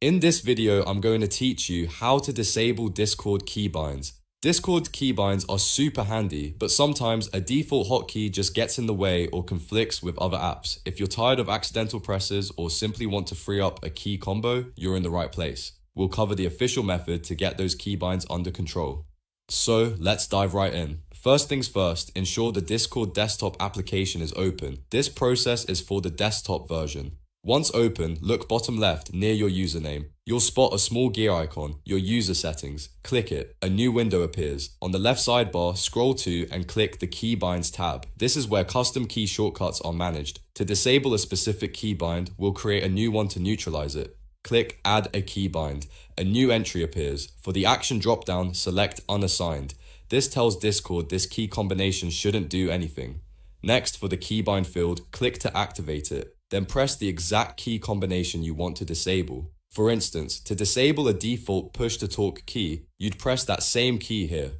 In this video, I'm going to teach you how to disable Discord keybinds. Discord keybinds are super handy, but sometimes a default hotkey just gets in the way or conflicts with other apps. If you're tired of accidental presses or simply want to free up a key combo, you're in the right place. We'll cover the official method to get those keybinds under control. So let's dive right in. First things first, ensure the Discord desktop application is open. This process is for the desktop version. Once open, look bottom left near your username. You'll spot a small gear icon, your user settings. Click it. A new window appears. On the left sidebar, scroll to and click the Keybinds tab. This is where custom key shortcuts are managed. To disable a specific keybind, we'll create a new one to neutralize it. Click Add a keybind. A new entry appears. For the action dropdown, select Unassigned. This tells Discord this key combination shouldn't do anything. Next, for the keybind field, click to activate it. Then press the exact key combination you want to disable. For instance, to disable a default push to talk key, you'd press that same key here.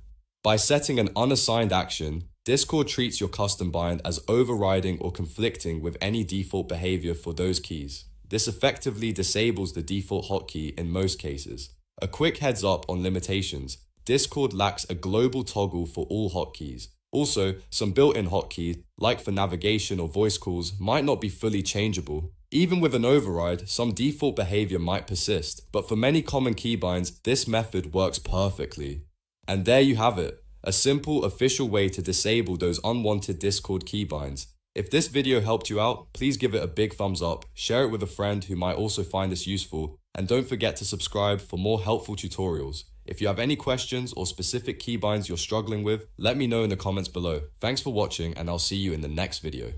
By setting an unassigned action, Discord treats your custom bind as overriding or conflicting with any default behavior for those keys. This effectively disables the default hotkey in most cases. A quick heads up on limitations. Discord lacks a global toggle for all hotkeys, also, some built-in hotkeys, like for navigation or voice calls, might not be fully changeable. Even with an override, some default behavior might persist, but for many common keybinds, this method works perfectly. And there you have it, a simple official way to disable those unwanted Discord keybinds. If this video helped you out, please give it a big thumbs up, share it with a friend who might also find this useful, and don't forget to subscribe for more helpful tutorials. If you have any questions or specific keybinds you're struggling with, let me know in the comments below. Thanks for watching and I'll see you in the next video.